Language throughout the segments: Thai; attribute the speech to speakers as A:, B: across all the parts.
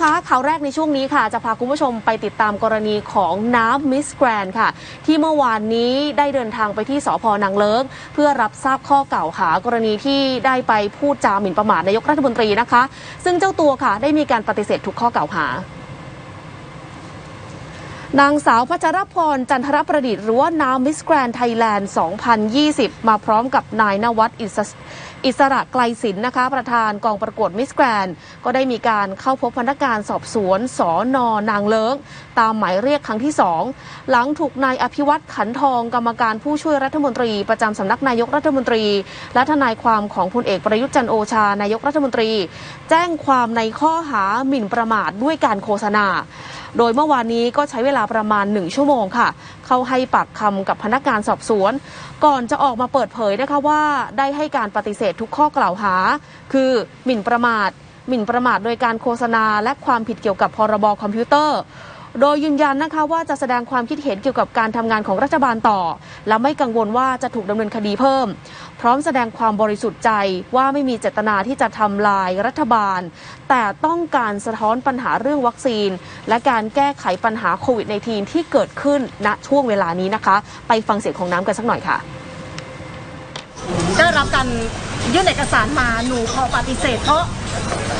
A: คะข่าวแรกในช่วงนี้ค่ะ จะพาคุณผู้ชมไปติดตามกรณีของน้ำมิสแกรนด์ค่ะ ที่เมื่อวานนี้ได้เดินทางไปที่สน.นางเลิ้งเพื่อรับทราบข้อกล่าวหากรณีที่ได้ไปพูดจาหมิ่นประมาทนายกรัฐมนตรีนะคะ ซึ่งเจ้าตัวค่ะได้มีการปฏิเสธทุกข้อกล่าวหา นางสาวพัชรพร จันทรประดิษฐ์หรือว่าน้ำมิสแกรนด์ไทยแลนด์ 2020 มาพร้อมกับนายนวัดอิสอิสระไกลศิลป์นะคะ ประธานกองประกวดมิสแกรนก็ได้มีการเข้าพบพนักงานสอบสวนสอนอนางเลิ้ง ตามหมายเรียกครั้งที่สองหลังถูกนายอภิวัตขันทองกรรมการผู้ช่วยรัฐมนตรี ประจำสำนักนายกรัฐมนตรี และทนายความของพลเอกประยุทธ์จันโอชานายกรัฐมนตรี แจ้งความในข้อหาหมิ่นประมาทด้วยการโฆษณา โดยเมื่อวานนี้ก็ใช้เวลาประมาณหนึ่งชั่วโมงค่ะ เข้าให้ปากคำกับพนักงานสอบสวน ก่อนจะออกมาเปิดเผยนะคะว่าได้ให้การปฏิเสธทุกข้อกล่าวหา คือหมิ่นประมาทหมิ่นประมาทโดยการโฆษณาและความผิดเกี่ยวกับพรบคอมพิวเตอร์ โดยยืนยันนะคะว่าจะแสดงความคิดเห็นเกี่ยวกับการทำงานของรัฐบาลต่อ และไม่กังวลว่าจะถูกดำเนินคดีเพิ่ม พร้อมแสดงความบริสุทธิ์ใจว่าไม่มีเจตนาที่จะทำลายรัฐบาล แต่ต้องการสะท้อนปัญหาเรื่องวัคซีน และการแก้ไขปัญหาโควิด -19 ที่เกิดขึ้นณช่วงเวลานี้นะคะ ไปฟังเสียงของน้ำกันสักหน่อยค่ะ
B: ได้รับการยื่นเอกสารมาหนูขอปฏิเสธเพราะ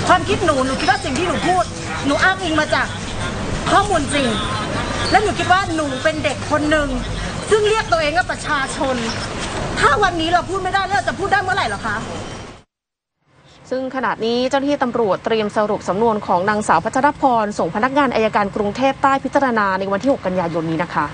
B: ความคิดหนูหนูคิดว่าสิ่งที่หนูพูด หนูอ้างอิงมาจาก ข้อมูลจริง และหนูคิดว่าหนูเป็นเด็กคนหนึ่งซึ่งเรียกตัวเองว่าประชาชน ถ้าวันนี้เราพูดไม่ได้แล้วเราจะพูดได้เมื่อไหร่หรอคะ
A: ซึ่งขณะนี้เจ้าหน้าที่ตำรวจเตรียมสรุปสำนวนของนางสาวพัชรพรส่งพนักงานอายการกรุงเทพใต้พิจารณาในวันที่ 6 กันยายนนี้นะคะ